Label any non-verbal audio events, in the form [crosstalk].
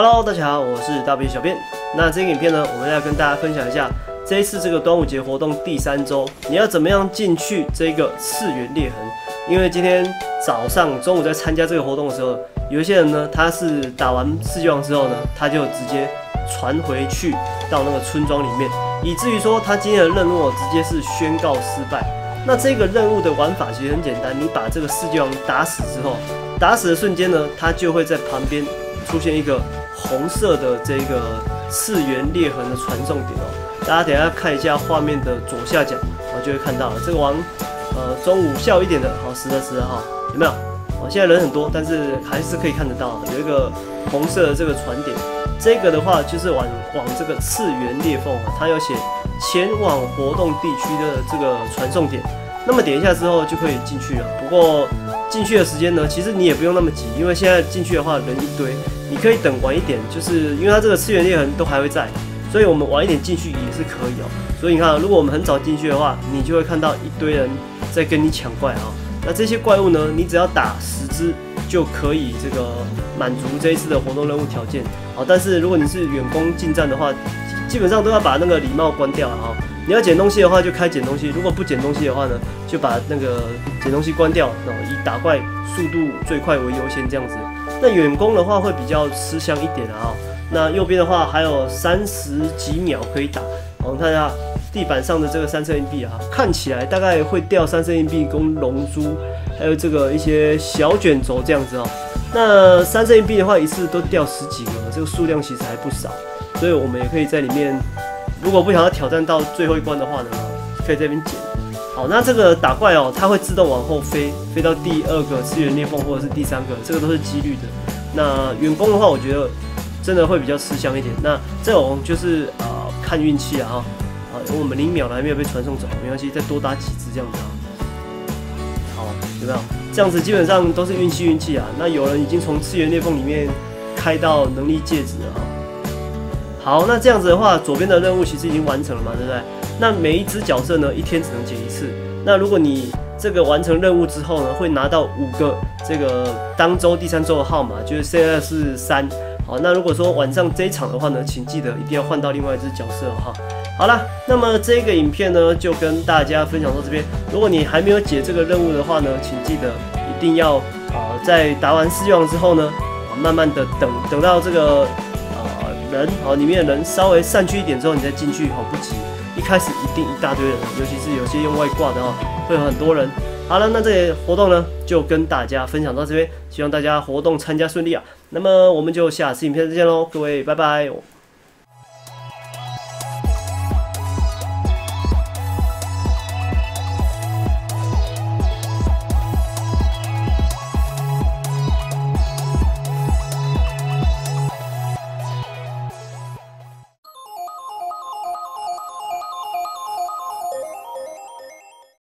Hello，大家好，我是大 B 小编。那这个影片呢，我们要跟大家分享一下这一次这个端午节活动第三周，你要怎么样进去这个次元裂痕？因为今天早上、中午在参加这个活动的时候，有一些人呢，他是打完四季王之后呢，他就直接传回去到那个村庄里面，以至于说他今天的任务直接是宣告失败。那这个任务的玩法其实很简单，你把这个四季王打死之后，打死的瞬间呢，它就会在旁边出现一个 [laughs] 红色的这个次元裂痕的传送点哦。大家等下看一下画面的左下角，我就会看到了这个王，呃，中午下午一点的，好，十的十的哈，有没有？哦，现在人很多，但是还是可以看得到有一个红色的这个传点。这个的话就是往往这个次元裂缝啊，它有写前往活动地区的这个传送点。那么点一下之后就可以进去了。不过进去的时间呢，其实你也不用那么急，因为现在进去的话人一堆，你可以等晚一点，就是因为它这个次元裂痕都还会在，所以我们晚一点进去也是可以哦。所以你看，如果我们很早进去的话，你就会看到一堆人在跟你抢怪啊。那这些怪物呢，你只要打十只就可以这个满足这一次的活动任务条件。好，但是如果你是远攻近战的话，基本上都要把那个礼貌关掉了哈。你要捡东西的话，就开捡东西；如果不捡东西的话呢，就把那个捡东西关掉，然后以打怪速度最快为优先这样子。那远攻的话会比较吃香一点啊。那右边的话还有三十几秒可以打。我们看一下地板上的这个三色硬币啊，看起来大概会掉三色硬币跟龙珠，还有这个一些小卷轴这样子哦。那三色硬币的话，一次都掉十几个，这个数量其实还不少，所以我们也可以在里面。如果不想要挑战到最后一关的话呢，可以这边捡。好，那这个打怪哦，它会自动往后飞，飞到第二个次元裂缝或者是第三个，这个都是几率的。那远攻的话，我觉得真的会比较吃香一点。那这种就是啊，看运气啊，啊，我们零秒了还没有被传送走，没关系，再多打几只这样子啊。好，有没有？这样子基本上都是运气运气啊。那有人已经从次元裂缝里面开到能力戒指了。好，那这样子的话，左边的任务其实已经完成了嘛，对不对？那每一只角色呢，一天只能解一次。那如果你这个完成任务之后呢，会拿到五个这个当周第三周的号码，就是现在是三。好，那如果说晚上这一场的话呢，请记得一定要换到另外一只角色哈。好了，那么这个影片呢，就跟大家分享到这边。如果你还没有解这个任务的话呢，请记得一定要啊，在打完四望之后呢，慢慢的等等到这个。人哦，里面的人稍微散去一点之后，你再进去好不急。一开始一定一大堆人，尤其是有些用外挂的哦，会有很多人。好了，那这些活动呢，就跟大家分享到这边，希望大家活动参加顺利啊。那么我们就下次影片再见喽，各位拜拜。